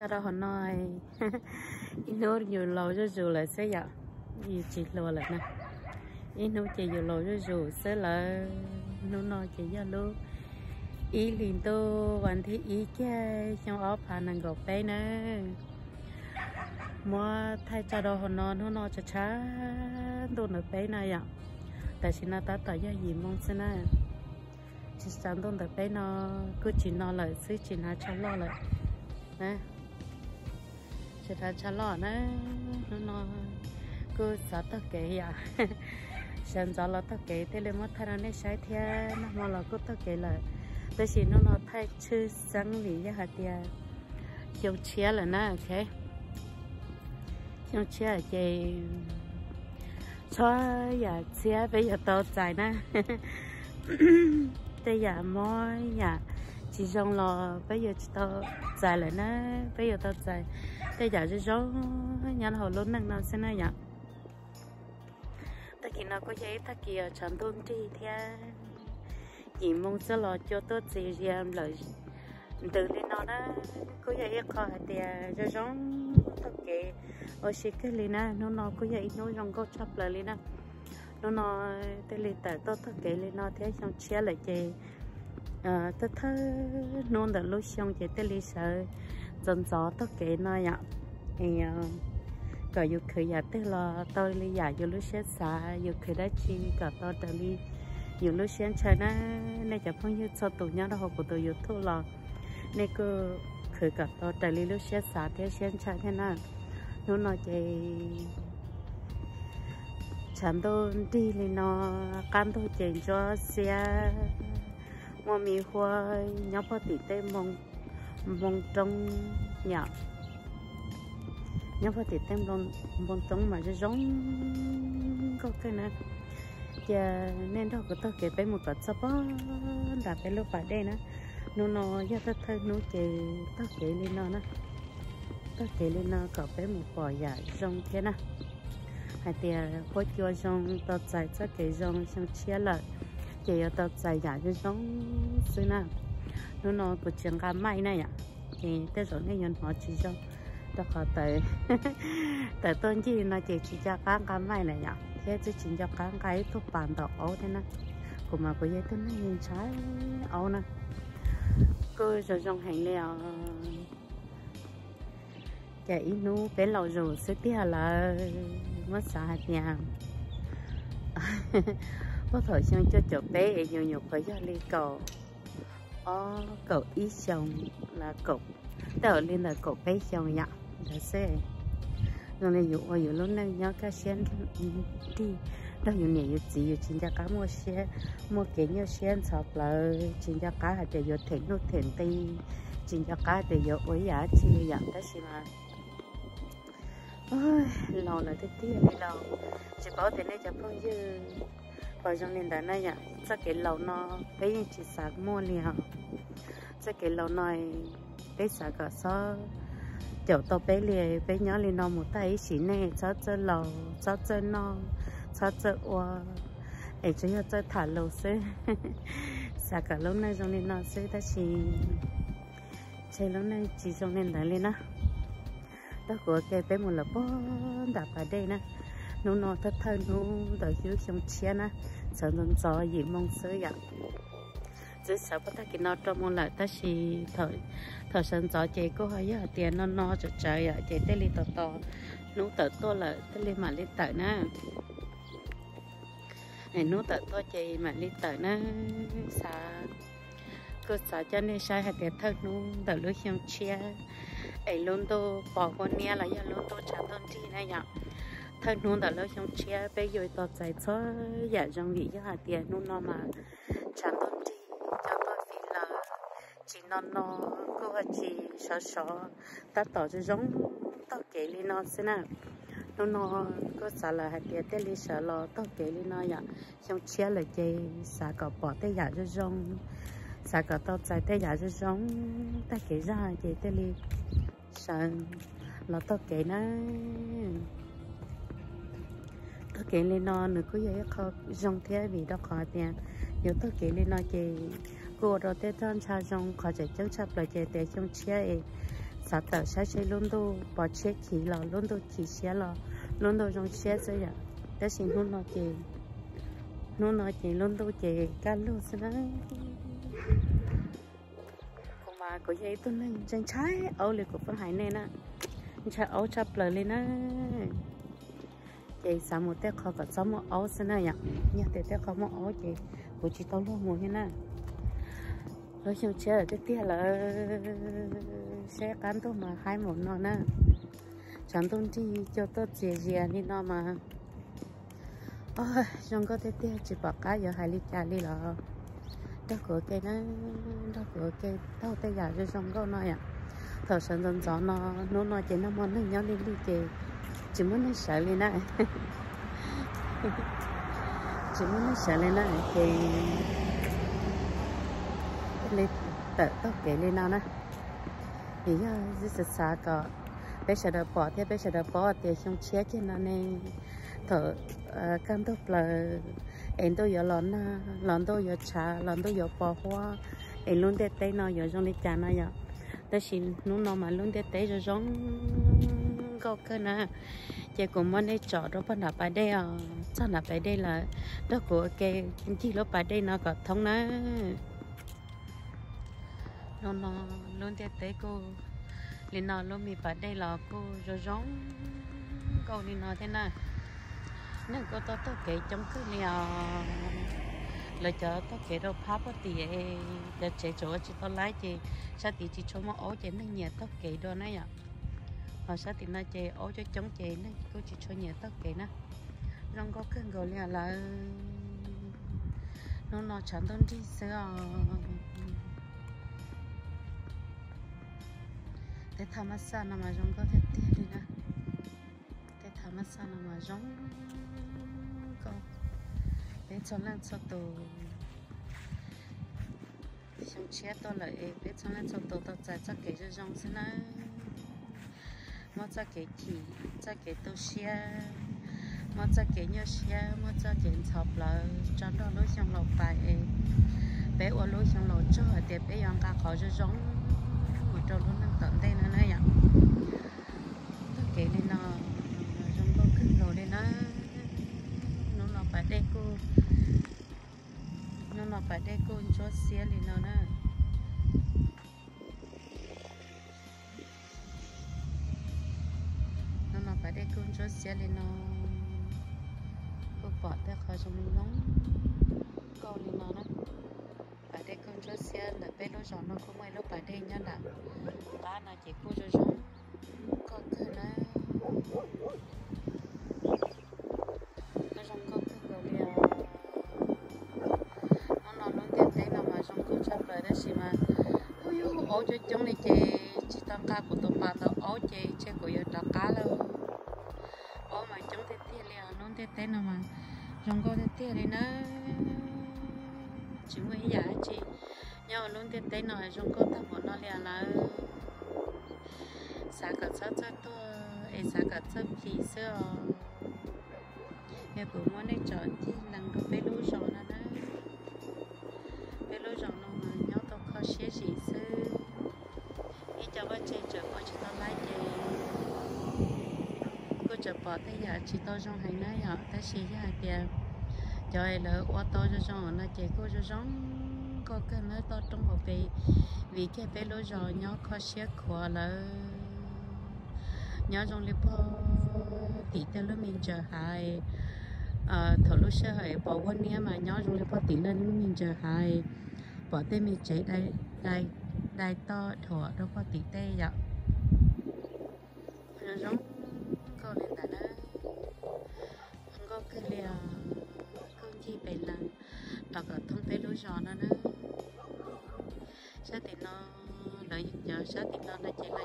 ta đâu họ nói nó nhiều lâu cho dù là sẽ dạ gì chỉ lo là nè. Ý nó chỉ nhiều lâu cho dù sẽ là nó nói chỉ giờ luôn ý liền tô vẫn thấy ý cái trong ốp hà năng gọc bé nè. Mà thay cho đâu họ nói nó nói cho chá đồ nó bé này ạ. Tại vì nó ta tại giờ gì mong xem nè chỉ sáng đồ nó bé nó cứ chỉ nó lại, xứ chỉ nó cho lo lại. Nè chỉ là chả lo nè, nó nó cứ sợ tắc kệ à. Xem gió là tắc kệ thế lên mất thay ra nên sai thế nó mà lo cứ tắc kệ là tôi chỉ nó nó thay chữ sáng lì ra hạt tiền chiều chia là nè, ok. Chiều chia chị cho giờ chia bây giờ tao giải nè bây giờ mỗi nhà chỉ trong lo, bây giờ tao giải lại nè bây giờ tao giải bây giờ rất rõ nhà hồ luôn năng nào xem này ạ ta kia nó có giấy ta kia chẳng tôn trì theo à, chỉ mong sẽ lo cho tốt gì riêng lời từ lên nó đó có vậy khỏi thì cho giống tất cả ở xí cái lên nó nó nó có vậy nó trong câu chấp lời lên nó nó nó tới lên tại tốt tất cả lên nó thế xong chia lại chị. Ờ, à tôi thơ nôn đã lúc xong chị tới lên sợ dân gió tất kế nó ạ. Thì có yêu khởi giả tức là tôi lý giả yêu lúc sẽ xa yêu khởi đã chi cả tôi đã đi nhiều lúc sáng chơi na nên chả phong như cho tụ nhau đó học của tôi yêu thu là nên cứ khởi cả tôi đã lý lúc sáng xa, thế sáng chơi thế nào? Nó nói chị, chẳng tôi đi lên nó can tôi chuyện cho xe. Mà mì hoa nhau bao tỷ tê mong bông trông nhỏ nhóm bao tỷ tê bông mong trong mà giống có cái này. Giờ nên đâu có tao kể bé một cái sao bó đã bé lúc phải đây nè. Nó nó giờ tao thấy nó kể tao kể lên nó nè. Tao kể lên nó có bé một bò giả rong thế nè. Hay tia có cho rong, tao chạy cho kể rong, xong chia lại. Kể ở tao chạy giả cho rong xưa nè nó nó có chuyện cá mai này ạ thì tới rồi nên nhân họ chỉ cho. Tao khó tới. Tới tuần gì nó chỉ chỉ cho cá cá mai này ạ thế chứ chỉ cho cá cái thuốc bàn đỏ ấu thế nè của mà có giấy tên nó nhìn trái ấu nè cứ rồi trong hành leo ờ, chạy nu bé lầu rồi sẽ tia là mất xa nhà. Có thời gian cho chỗ bé, nhiều nhiều phải gia ly cầu có cậu ít chồng là cậu, tớ lên là cậu bé chồng nhá. Là xe rồi này dụ vào dụ lúc này nhớ cái xe đi đó dụ này dụ chỉ dụ chính cho cá mua xe, mua cái nhớ xe sọp là chính cho cá để dụ thịnh nút thịnh ti. Chính cho cá để dụ ối giá chi dạng đó xí mà. Ôi lâu là thế tiếc đi lâu chỉ có thế này cho phong dư. Vào trong nền đá này nhá chắc cái lâu nó bây giờ chỉ sạc mua liền chắc cái lâu này bé sợ cả sợ tiểu tao bé lìa bé nhỏ liền nó một tay xí nè cho cho lầu cho cho nó cho cho oa ấy chỉ là cho thả lầu xe sợ cả lâu nay trong liền nó sẽ ta chỉ chơi lâu nay chỉ trong liền đấy liền á đó của cái bé một là bó, đạp ở đây nè nó nó thật thân nó đợi hiếu trong chia nè sợ nó gió gì mong sơ vậy chứ sao bắt ta cái nó trong một lại ta chỉ thở thở sân gió chị cô hay ở tiền nó nó cho trời ạ chị tê li to to. Nú tự to là tê li mà li tự na này, nú tự to chị mà li tự na sa cứ sa cho nên sai hạt tiền thật nú tự lúc hiểm chia. Ấy luôn tô, bỏ con nia là giờ luôn tô chả tôn chi này nhở. Thật nú tự lúc hiểm chia bây giờ to chạy cho giờ trong vị cho hạt tiền nú nó mà. Chả chỉ non nó cô hay chỉ sợ sợ. Ta tỏ cho giống tao kể li nó xem nào. Nó nó có sợ là hạt tiền tê li sợ lo, tao kể li nó vậy. Xong chia lại chơi sợ cả bỏ tê giả cho giống. Sợ cả tao chạy tê giả cho giống, ta kể ra chơi tê li sợ. Là tao kể nó tao kể li nó nữa cứ vậy khó giống thế vì đó khó tiền nếu tao kể li nó chơi cô rồi tết thân cha trong khó chạy chống chấp lại chạy tết trong chia ấy sao tờ sao chơi luôn đồ bỏ chết chỉ là luôn đồ chỉ xe là luôn đồ trong xe rồi à đó xin luôn nó chị nó nói chị luôn đồ chị cá luôn sao đó cô mà có giấy tôi nên chân trái ấu liền của phân hải này nè cha ấu chập lời lên nè chị sao một tết khó có sao một ấu xin nè nhỉ nhớ tết khó một ấu chị của chị tao luôn mua như nè rồi chiều chơi cái tia là xe cán tôi mà hai một nó nè chẳng tôi đi cho tôi dễ dễ đi nó mà. Ôi trong có cái tia chỉ bỏ cá giờ hai lít trà đi là đâu có cái nó đâu có cái đâu tay giả cho trong có nó à thở sân dần gió nó nó nó chỉ nó muốn nó nhau đi đi chỉ chỉ muốn nó sợ lên này chỉ muốn nó sợ lên này thì lên tự tao kể lên nào nè. Thì giờ rất xa cả. bây giờ đã bỏ thế bây giờ đã bỏ thì không chết cái nó nên thở ờ, cam tốt là em tôi giờ lon ờ, lon tôi giờ trà lon tôi giờ bỏ hoa. Em luôn để tay nó giờ trong đi trà nó giờ. Đó xin nó nó mà luôn để tay rồi giống có cơ nè. Chị cũng muốn đi chọn đó bắt đầu bài đây à sao là bài đây là đó của cái chỉ lúc bài đây nó có thông nè nó nó luôn thế thế cô liền nó luôn bị bắt đây là cô rồi giống câu đi nó thế này nên cô tôi tôi kể trong cứ liền lời chờ tôi kể đâu pháp có tỷ, để chế chỗ chỉ tôi lái chị sao thì chỉ cho mà ố chế nó nhẹ tôi kể đó này ạ, họ sao thì nó chị ố cho chống chị nó cô chỉ cho nhẹ tôi kể nè rong có cơn gọi là nó nó chẳng đơn đi sao te tham massage nằm mà rong có thể đi nè. Te tham massage nằm mà rong để cho lên cho tổ xong chết tôi lại. Để cho lên cho tổ tôi chạy chắc cái cho trong xin nè mà chắc cái chỉ chắc cái tôi xe. Mà chắc cái nhớ xe mà chắc cái chọc là cho đó lối xong lọc bài bé ở lối xong lọc cho để bé yang cả khó cho trong một trâu luôn đang tận đây nữa này ạ tôi kể lên nó rong có kinh rồi đây nó nó nó phải đây cô nó nó phải đây cô cho xe lên nó nè nó nó phải đây con cho xe lên nó cô bỏ tay khỏi trong nóng câu lên nó nè phải đây con cho xe là bên nó giòn nó không ai lúc phải đây nhá là ba là chỉ cô cho giống có cơ nó nó giống có cơ rồi liền nó nó luôn tiền đấy mà mà giống có chấp lời đó xí mà ôi yo ôi cho chúng đi chơi chỉ tăng ca của tôi ba tao ôi chơi chơi của yo tăng cá đâu ôi mà chúng thì tiền liền nón tiền đấy nào mà. Giống có tiền đấy nó chỉ mới giả chị. Nhau luôn tên tên nói trong cô ta muốn nó liền là sao cả sao cho tôi em sao cả sao chỉ sữa em cũng muốn để chọn chi lần đầu bé lú rồi nó đó. Bé lú rồi nó mà nhau tôi khó xé gì sữa đi cho bác chơi chơi coi chỉ tao lái chơi cho bỏ tay giờ chỉ tôi trong hành này họ ta xí ra kìa cho ai lỡ ô tô cho trong nó chạy cô cho trong có cái nó to trong một vị vì cái bé lối rồi nhỏ khó xé khó lỡ nhỏ trong liếp tỷ tên lúc mình chờ hai à thở lúc xe hãy bỏ quân nha mà nhỏ trong liếp tỷ lên lúc mình chờ hai bỏ tên mình chạy đây đây đây to thổ đâu có tỷ tê vậy không có cái liều chi về là đọc ở thông tế lối giò nó nữa sao thì nó lợi dụng giờ sao thì nó nó chỉ là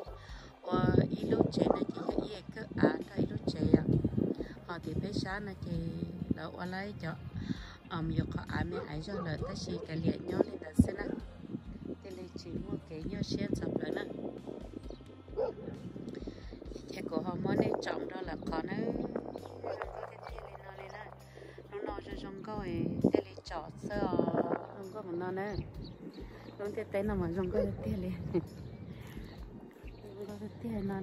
và ý lúc chế nó chỉ là ý cơ à thay lúc chế à. Họ thì bé sáng nó chỉ là qua lấy cho ông yêu có ai mới ai cho lợi tất nhiên cái liền nhau lên là xin á thì lấy chỉ mua cái nhau xe sập lại nè cái của họ muốn đi trọng đó là có nó trong có ấy để lấy chọ sơ trong có một non đấy trong cái tên là mà trong có tiền liền. Trong có tiền nó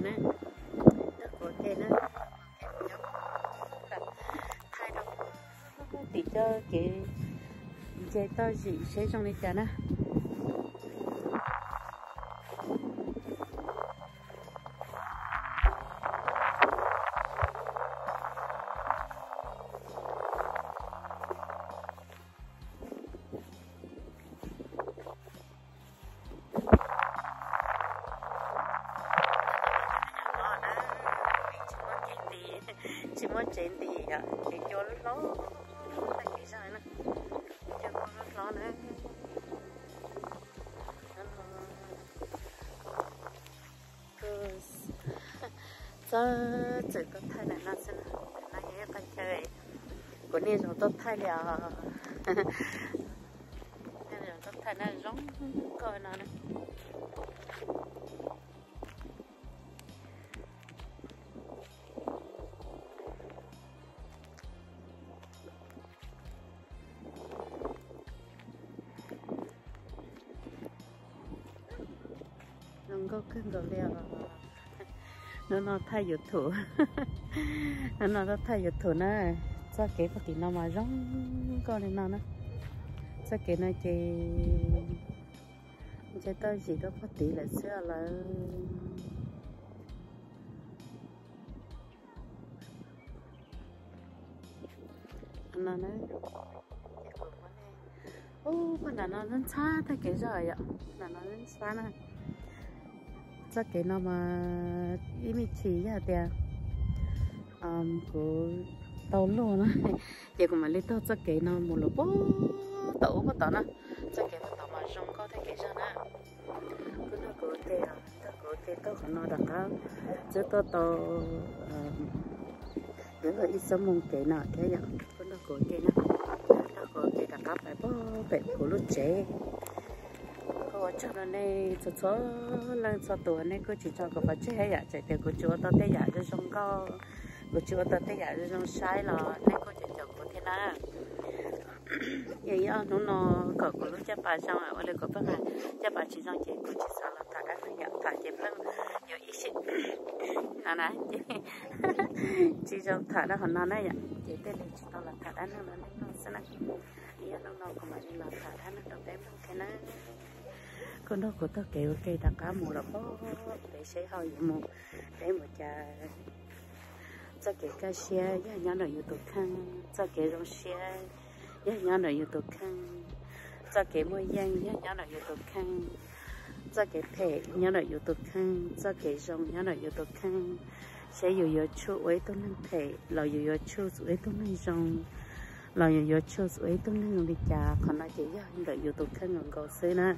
đấy cho nó đất của cây nó thay đâu thì cho cái cái to gì sẽ trong đi cho nè. Cho chỉ có thay là nó sẽ nó hết tay chơi. Của nên rồi tốt thay là nên rồi tốt thay nó giống coi nó nữa không có cưng đồ leo nó nó thay dụ thủ nó nó thay dụ thủ nó. Sao kế có tí nó mà rong con này nó nó. Sao kế nó chơi chơi tao gì đó, có tí là xưa là nó nó ô, con nó nó xa thay cái rồi ạ. Nó nó xa này cho cái nó mà ý chỉ ra tiền um của tàu luôn á. Giờ cũng mà lấy tàu cho cái nó một lỗ bố tàu có tàu nó cho cái tàu mà rong có thể cái sao nè cứ nó có tiền nó cứ tiền tàu của nó đặt cao chứ tàu tàu nếu là ít sớm mong cái nào thế nhở. Cứ nó có tiền nó nó cứ tiền đặt cao phải bố phải của lúc chế cô cho nó này cho cho lần cho tuổi này cô chỉ cho cô phải chơi hay chạy thì cô chúa tao tay giả cho trong co cô chúa tao tay giả cho trong sai là này cô chỉ cho cô thế nào vậy á, nó nó có cô lúc chấp bà xong rồi ở đây cô bắt là chấp bà chỉ xong chị, cô chỉ sao là thả cái phải nhận thả chị phân. Nhiều ý xịt à nè chỉ trong thả đó hôm nay này chị tên là chỉ tao là thả đá nó nó nó sẽ nó nó nó nó con đó của tôi kiểu cây đặt cá mù là có để sẽ hơi mù để một trà cho kể cái xe giá nhỏ nội youtube khăn cho kể rong xe giá nhỏ nội youtube khăn cho kể môi giang giá nhỏ nội youtube khăn cho kể thể nhỏ nội youtube khăn cho kể rong nhỏ nào youtube khăn sẽ dù yếu chú ấy tôi năng thể là dù yếu chú ấy tôi năng rong là dù yếu chú ấy tôi năng đi chà, còn lại chỉ giá nội youtube khăn còn có xưa nè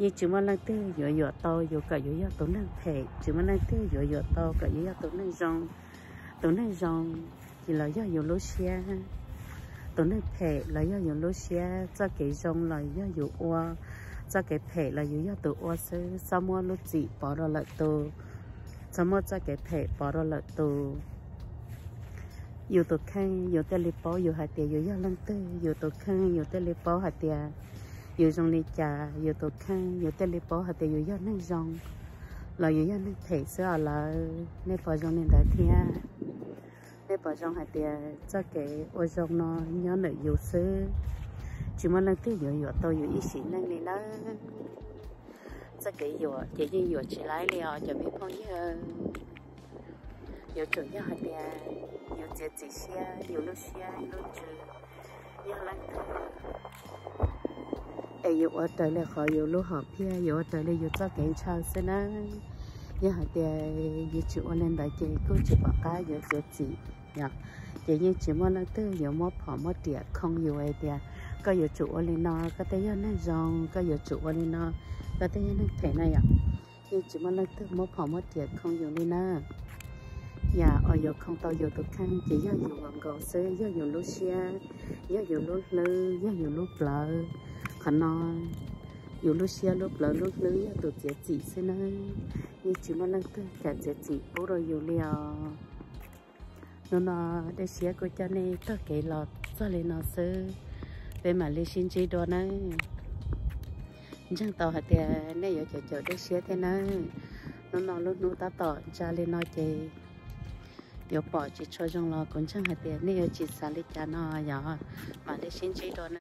như chúng mình đang tiêu dựa dựa to dựa cả dựa tổ năng thể chúng mình đang tiêu dựa dựa to cả dựa tổ năng rong tổ năng rong thì là do dựa lúa xe tổ năng thể là do dựa lúa xe cho cái rong là do dựa oa cho cái thể là dựa tổ oa sơ sao mua lúa chỉ bỏ ra lại tổ sao mua cho cái thể bỏ ra lại tổ dù tổ khang dù tê lì bó dù hạt tiền dù do lăng tư dù tổ khang dù tê lì bó hạt tiền dù trong đi trà dù tổ khăn dù tên đi bỏ hạt dù do năng dòng. Là dù do năng thể sữa là nên bỏ dòng nên đại thiên à. nên bỏ dòng hạt tiền à, cho cái ô dòng nó nhớ nợ dù sư chỉ mà lần thứ dù dù tôi dù ý sĩ năng này đó. Cho cái dù chỉ như dù chỉ lái liền cho biết phong như dù chủ nhớ hạt tiền dù chỉ chỉ xe dù lúc xe, lúc chứ như lần thứ tại yêu ở tới là khỏi yêu lúc học kia yêu ở tới là yêu cho cái chào xin á giờ họ thì yêu chịu ở lên đại chị cứ chịu bỏ cái yêu chịu chị nhở chị như chị muốn là tư yêu mua phở mua tiệt không yêu ai tiệt có yêu chủ lên nó có thấy nó giòn có yêu chủ lên nó có thấy nó thế này ạ như chị muốn là tư mua phở mua tiệt không yêu lên nó nhà ở yêu không tao yêu tôi khăn chỉ yêu yêu hoàng cầu sữa yêu yêu lúc xe yêu yêu lúc lư yêu yêu lúc lợ khả năng yêu lúc xưa lúc lợ lúc lưới yêu tụi chị chị xin ơi như chỉ muốn lăng tư cả chị chị bố rồi yêu liều, nó nó để xưa của cha này tất kể lọt cho lên nó sơ. Về mà lấy xin chỉ đồ nữa chẳng tỏ hạt tiền này giờ chờ chờ để xưa thế nữa nó nó lúc nó ta tỏ cha lên nói chơi yo bỏ chỉ cho trong lo cũng chẳng hạt tiền này chỉ xả lấy cha nó giờ mà lấy xin chỉ đồ nữa